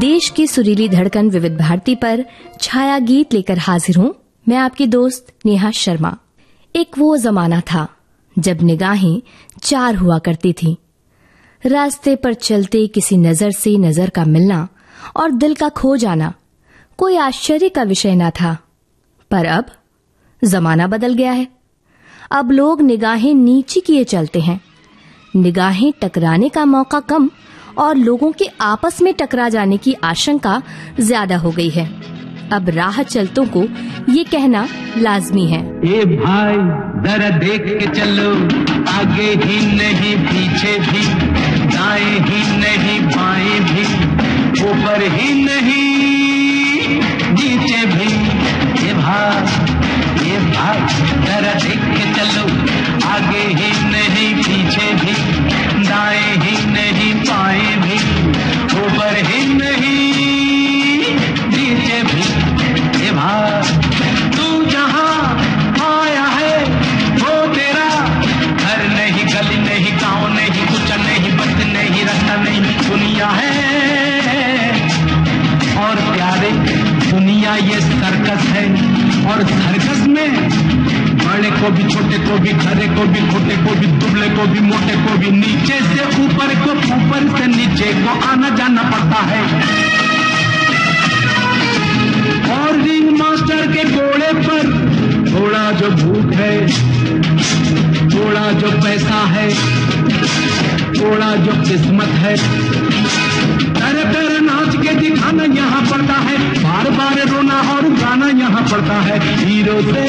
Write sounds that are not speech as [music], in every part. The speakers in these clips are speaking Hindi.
देश की सुरीली धड़कन विविध भारती पर छाया गीत लेकर हाजिर हूँ मैं आपकी दोस्त नेहा शर्मा। एक वो जमाना था जब निगाहें चार हुआ करती थी। रास्ते पर चलते किसी नज़र से नज़र का मिलना और दिल का खो जाना कोई आश्चर्य का विषय न था। पर अब जमाना बदल गया है। अब लोग निगाहें नीची किए चलते हैं। निगाहें टकराने का मौका कम और लोगों के आपस में टकरा जाने की आशंका ज़्यादा हो गई है। अब राह चलतों को ये कहना लाजमी है। ए भाई जरा देख के चलो, आगे ही नहीं, पीछे भी, दाएँ ही नहीं, बाएँ भी, ऊपर ही नहीं, नीचे भी। ये भाई ये भाई जरा देख के चलो, आगे ही दुनिया ये सर्कस है और सर्कस में बड़े को भी, छोटे को भी, खरे को भी छोटे को भी, दुबले को भी, मोटे को भी, नीचे से ऊपर को, ऊपर से नीचे को आना जाना पड़ता है। और रिंग मास्टर के घोड़े पर थोड़ा जो भूख है, थोड़ा जो पैसा है, थोड़ा जो किस्मत है तर नाच के दिखाना यहाँ पड़ता है। बार बार रोना और गाना यहाँ पड़ता है। हीरो से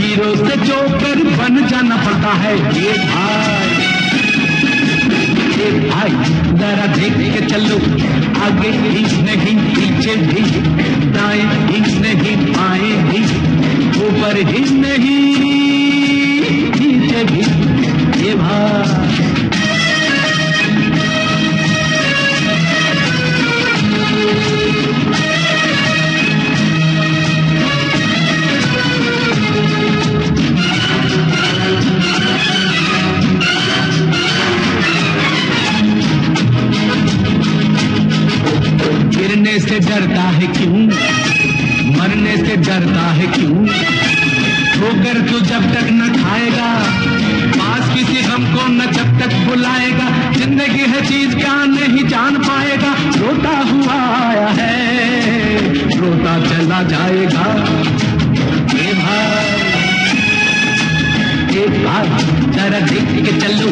हीरो से जोकर बन जाना पड़ता है। ये भाई जरा देख के चलो। आगे भी नहीं, पीछे भी। दाएँ भी नहीं, बाएँ भी। ऊपर ही नहीं, नीचे भी। ये भाई। से डरता है क्यों? मरने से डरता है क्यों? ठोकर तो जब तक न खाएगा, पास किसी गम हमको न जब तक बुलाएगा, ज़िंदगी है चीज़ क्या नहीं जान पाएगा। रोता हुआ आया है, रोता चला जाएगा। एक बार जरा देख के चलो।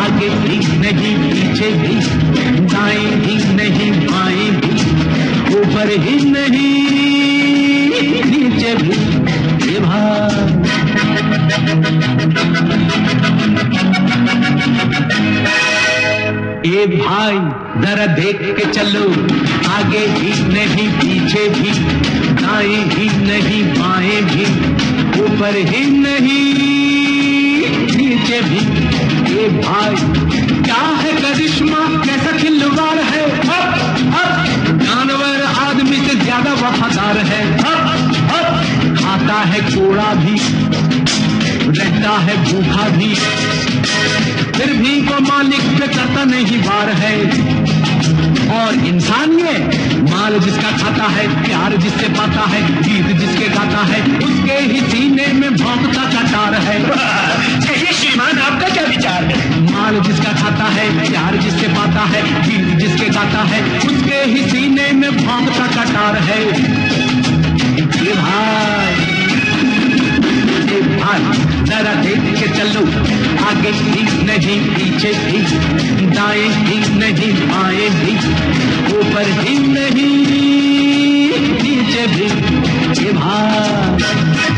आगे भी नहीं, पीछे भी, दाएँ भी नहीं, बाएँ भी। ऊपर ही नहीं, नीचे भी ये ए भाई जरा देख के चलो, आगे भी नहीं, पीछे भी, दाएँ भी नहीं, बाएँ भी, ऊपर ही नहीं, नीचे भी। ए भाई क्या है करिश्मा कैसा खिलवाड़ है? जानवर आदमी से ज़्यादा वफादार है। अब अब खाता है कूड़ा भी रहता है भूखा भी। फिर भी को मालिक पे करता नहीं बार है। और इंसान ये माल जिसका खाता है प्यार जिससे पाता है गीत जिसके गाता है उसके ही सीने में भौंकता कटार है। [laughs] कहिए श्रीमान आपका क्या विचार है? माल जिसका खाता है प्यार जिससे पाता है गीत जिसके गाता है उसके ही सीने में भौंकता कटार है। जरा देख के चलो, आगे भी नहीं, पीछे भी, दाएँ नहीं, बाएँ भी, ऊपर नहीं, नीचे भी। भाई।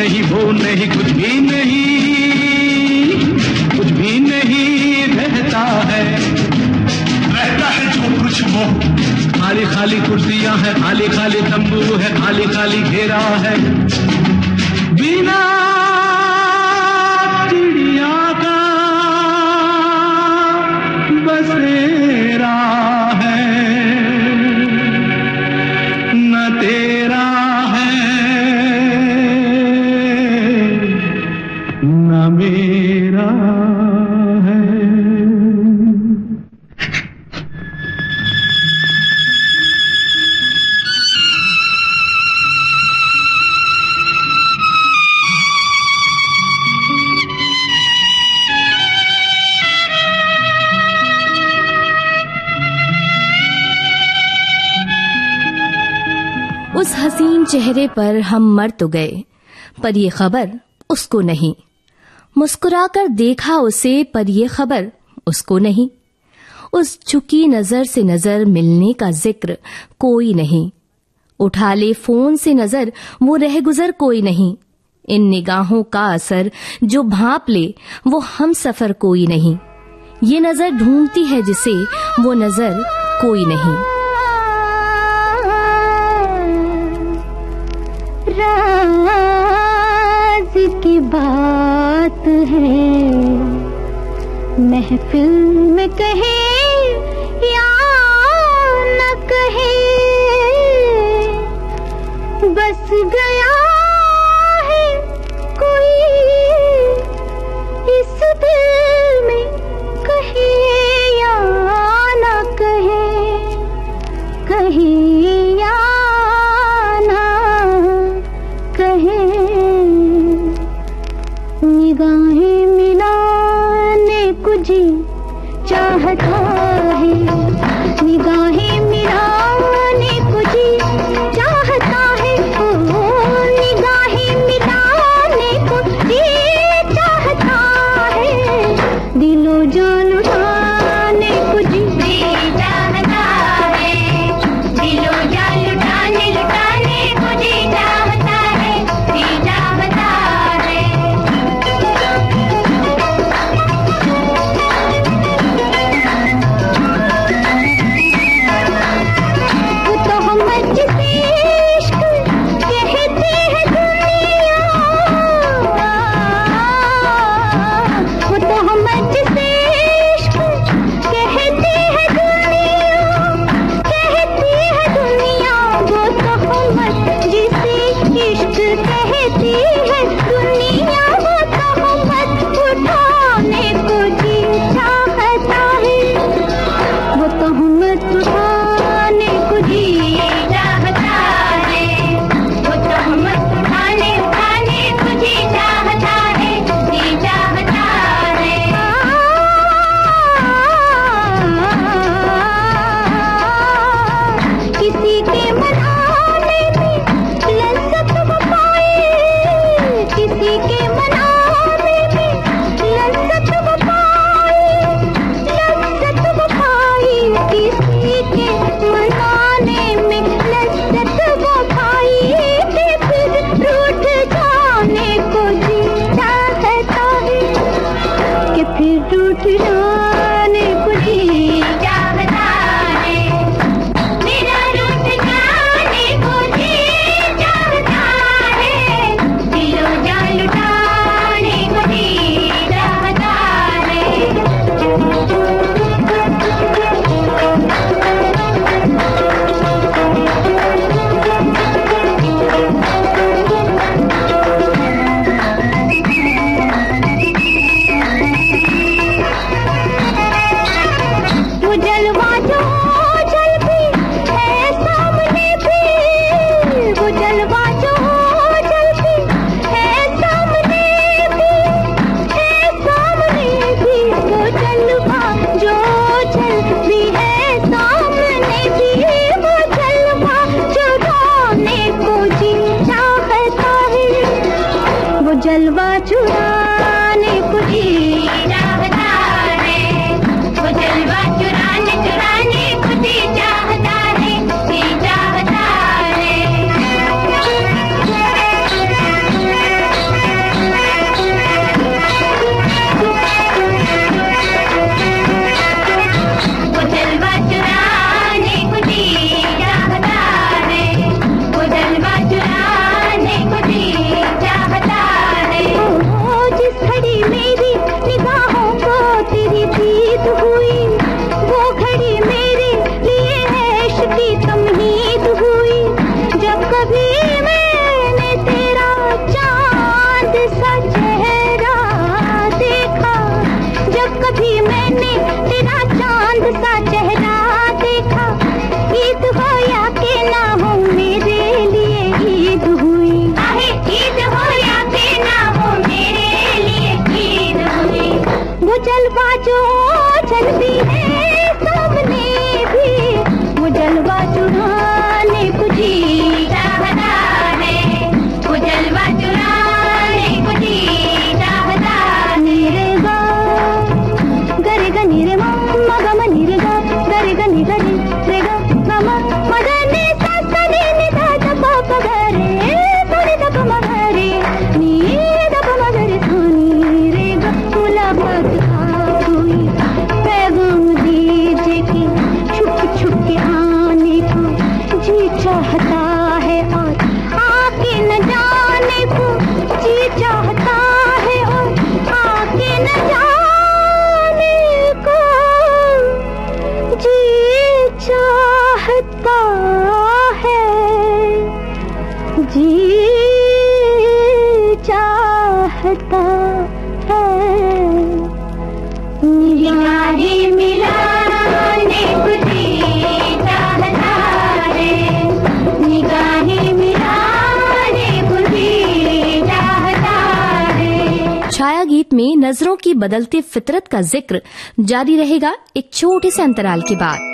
नहीं वो नहीं कुछ भी नहीं कुछ भी नहीं रहता है। रहता है जो कुछ वो खाली खाली कुर्सियाँ हैं खाली खाली तंबू है खाली खाली घेरा है। बिना उस हसीन चेहरे पर हम मर तो गए, पर यह खबर उसको नहीं। मुस्कुराकर देखा उसे, पर यह खबर उसको नहीं। उस झुकी नज़र से नज़र मिलने का ज़िक्र कोई नहीं। उठा ले फ़ोन से नज़र, वो रह गुजर कोई नहीं। इन निगाहों का असर जो भाप ले, वो हम सफ़र कोई नहीं। ये नज़र ढूंढती है जिसे, वो नज़र कोई नहीं। की बात है। महफिल में कहे या न कहे बस गए में नज़रों की बदलती फितरत का ज़िक्र जारी रहेगा एक छोटे से अंतराल के बाद।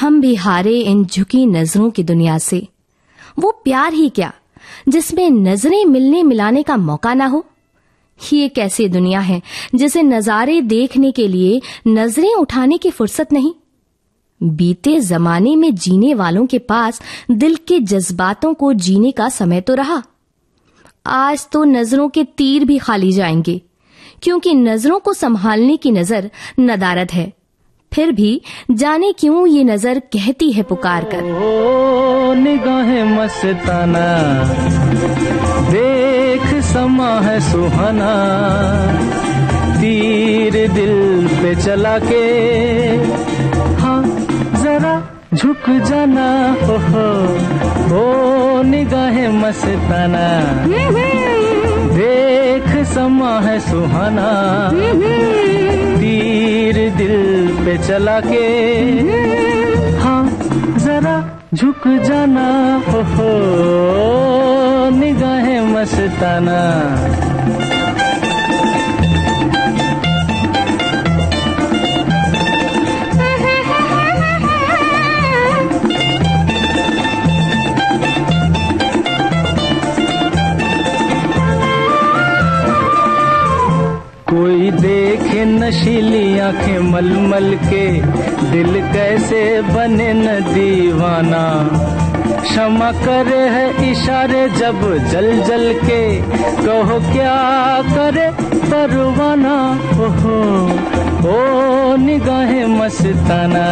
हम भी हारे इन झुकी नज़रों की दुनिया से। वो प्यार ही क्या, जिसमें नज़रें मिलने मिलाने का मौका ना हो? ये कैसी दुनिया है, जिसे नजारे देखने के लिए नज़रें उठाने की फुर्सत नहीं। बीते जमाने में जीने वालों के पास दिल के जज्बातों को जीने का समय तो रहा। आज तो नज़रों के तीर भी खाली जाएँगे, क्योंकि नज़रों को संभालने की नज़र नदारत है। फिर भी जाने क्यों ये नज़र कहती है पुकार कर ओ निगाहें मस्ताना। देख समा है सुहाना। तीर दिल पे चला के। हाँ जरा झुक जाना। हो हो। ओ निगाहें मस्ताना। देख समा है सुहाना। तीर दिल पे चला के। हाँ जरा झुक जाना। हो निगाहें मस्ताना। कोई देखे नशीली आँखें मलमल के दिल कैसे बने न दीवाना। क्षमा करे है इशारे जब जल जल के कहो क्या करे परवाना ओहो ओ निगाहें मस्ताना।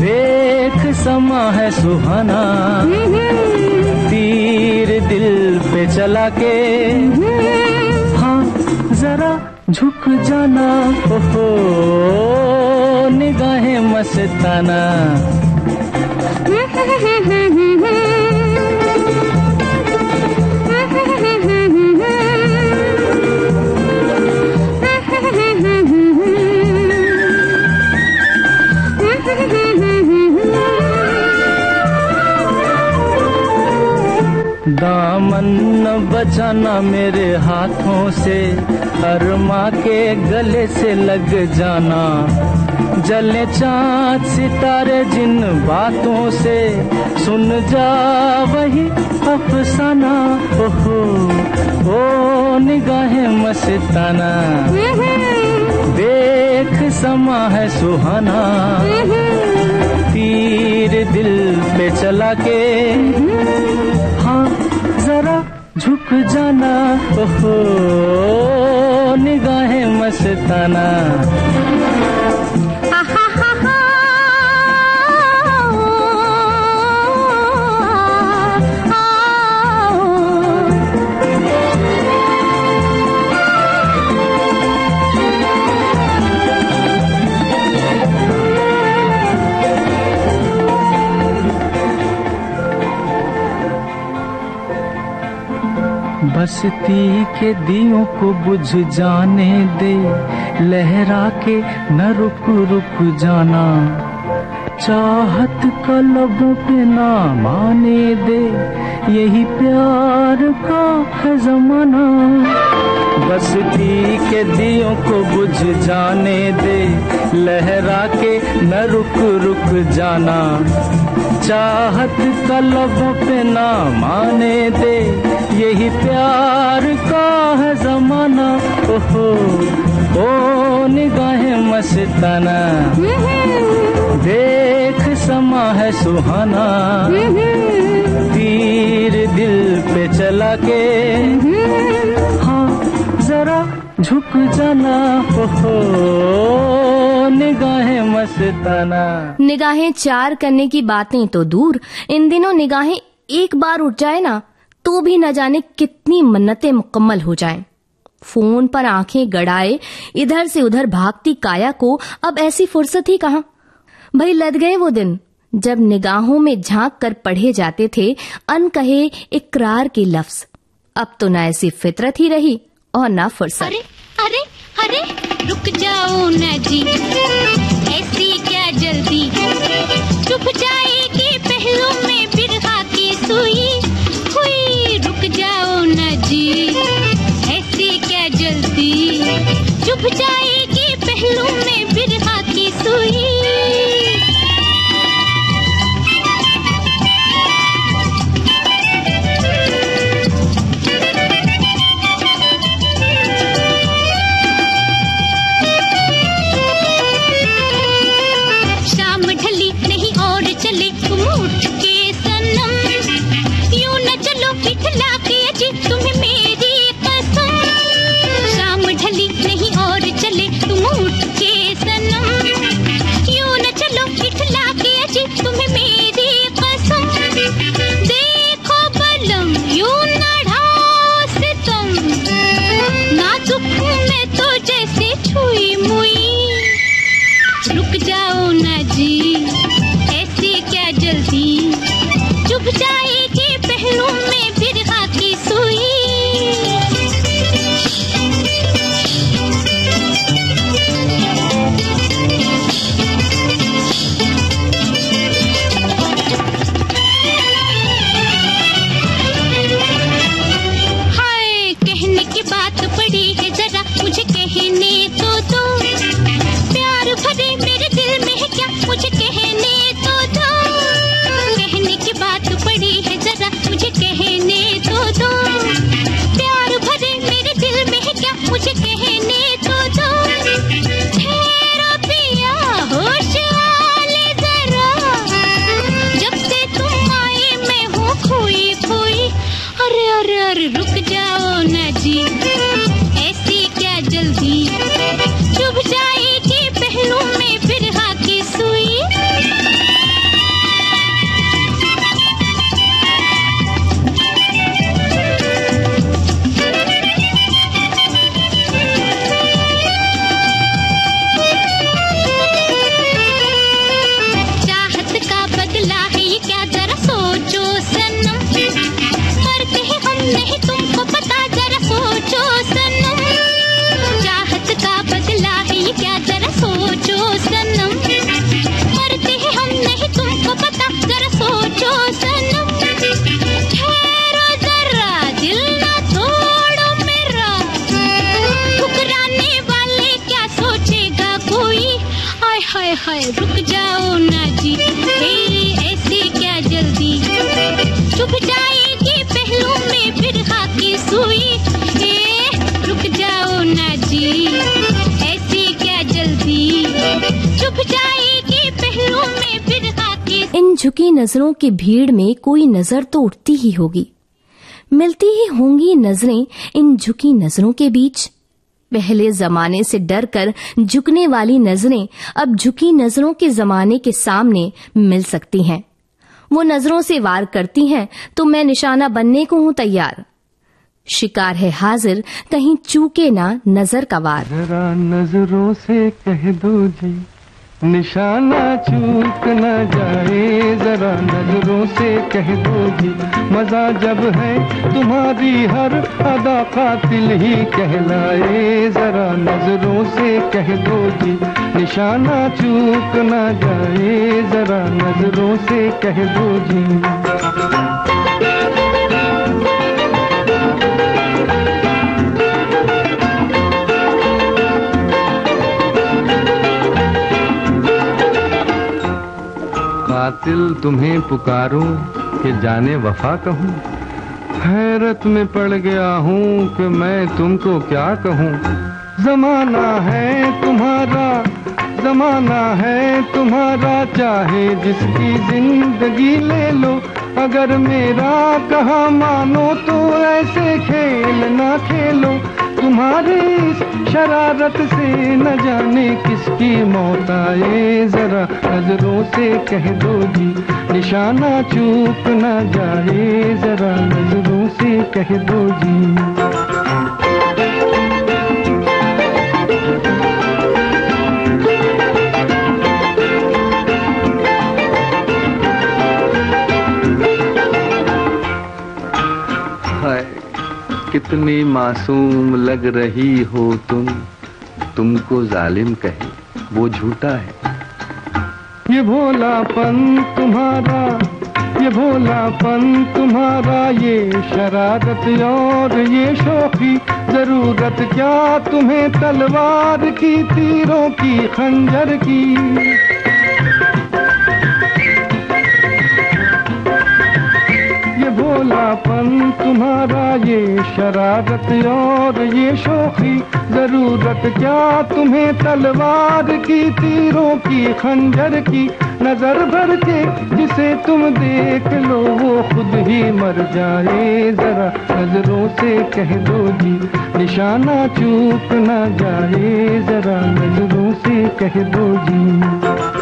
देख समा है सुहाना। तीर दिल पे चला के जरा झुक जाना हो निगाहें मस्ताना। [laughs] से लग जाना। जले चाँद सितारे जिन बातों से, सुन जा वही अफसाना। ओहो, ओ निगाहें मस्ताना। देख समा है सुहाना। तीर दिल पे चला के हाँ जरा झुक जाना ओहो निगाहें मस्ताना। बसती के दियों को बुझ जाने दे, लहरा के न रुक रुक जाना। चाहत का लबों पे ना माने दे, यही प्यार का है जमाना। बसती के दियों को बुझ जाने दे। लहरा के न रुक रुक जाना। चाहत का लबों पे ना माने दे। यही प्यार का है जमाना। ओहो ओ निगाहें मस्ताना। देख समा है सुहाना। तीर दिल पे चला के। हाँ जरा झुक जाना। ओहो, निगाहें मस्ताना। निगाहें चार करने की बातें तो दूर। इन दिनों निगाहें एक बार उठ जाए ना तो भी न जाने कितनी मन्नतें मुकम्मल हो जाएँ। फ़ोन पर आँखें गड़ाए, इधर से उधर भागती काया को, अब ऐसी फुर्सत ही कहाँ? भाई लद गए वो दिन। जब निगाहों में झाँक कर पढ़े जाते थे अनकहे इकरार के लफ्ज। अब तो न ऐसी फितरत ही रही और न फुर्सत। अरे अरे अरे, रुक जाओ न जी। ऐसी क्या जल्दी? चुप जाएगी पहलू में बिरहा की सुई। हुई, रुक जाओ न जी। ऐसी क्या जल्दी? चुप जाएगी पहलू में बिरहा की सुई। झुकी नज़रों की भीड़ में कोई नज़र तो उठती ही होगी। मिलती ही होंगी नज़रें इन झुकी नज़रों के बीच। पहले जमाने से डरकर झुकने वाली नज़रें अब झुकी नज़रों के जमाने के सामने मिल सकती हैं। वो नज़रों से वार करती हैं तो मैं निशाना बनने को हूँ तैयार। शिकार है हाजिर, कहीं चूके ना नज़र का वार। नज़रों से कह दो जी। निशाना चूक न जाए, जरा नज़रों से कह दो जी मज़ा जब है, तुम्हारी हर अदा कातिल ही कहलाए। जरा नज़रों से कह दो जी निशाना चूक न जाए, जरा नज़रों से कह दो जी कातिल तुम्हें पुकारूं कि जाने वफा कहूँ। हैरत में पड़ गया हूँ कि मैं तुमको क्या कहूँ। जमाना है तुम्हारा, जमाना है तुम्हारा, चाहे जिसकी ज़िंदगी ले लो। अगर मेरा कहा मानो तो ऐसे खेल ना खेलो। तुम्हारी शरारत से न जाने किसकी मौत आए। जरा नज़रों से कह दो जी, निशाना चूक न जाए। जरा नज़रों से कह दो जी। कितनी मासूम लग रही हो तुम? तुमको जालिम कहे, वो झूठा है। ये भोलापन तुम्हारा, ये भोलापन तुम्हारा, ये शरारत और ये शोखी, ज़रूरत क्या तुम्हें तलवार की तीरों की, खंजर की? भोलापन तुम्हारा ये शरारत और ये शोखी ज़रूरत क्या तुम्हें तलवार की, तीरों की, खंजर की? नज़र भर के जिसे तुम देख लो, वो खुद ही मर जाए। जरा नज़रों से कह दो जी, निशाना चूक न जाए। जरा नज़रों से कह दो जी।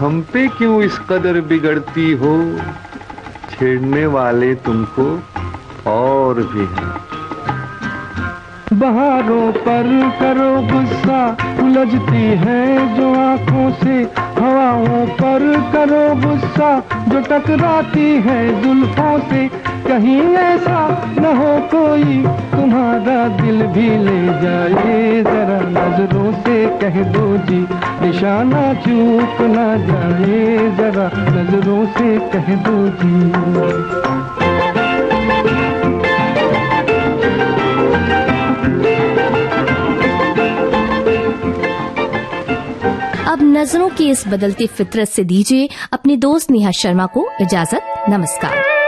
हम पे क्यों इस कदर बिगड़ती हो? छेड़ने वाले तुमको और भी हैं। बहारों पर करो गुस्सा, उलझती है जो आँखों से। हवाओं पर करो गुस्सा, जो टकराती है जुल्फों से। कहीं ऐसा न हो कोई, तुम्हारा दिल भी ले जाए। जरा नज़रों से कह दो जी, निशाना चूक न जाए। जरा नज़रों से कह दो जी। अब नज़रों की इस बदलती फितरत से दीजिए अपने दोस्त नेहा शर्मा को इजाज़त, नमस्कार।